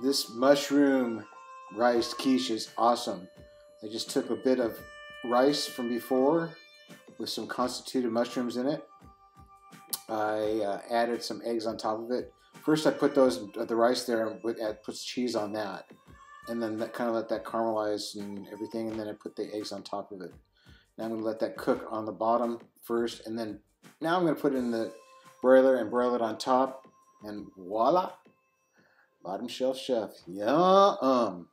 This mushroom rice quiche is awesome. I just took a bit of rice from before with some constituted mushrooms in it. I uh, added some eggs on top of it. First, I put those the rice there and put, put cheese on that, and then that kind of let that caramelize and everything. And then I put the eggs on top of it. Now I'm going to let that cook on the bottom first, and then now I'm going to put it in the broiler and broil it on top, and voila, bottom shelf chef. Yum.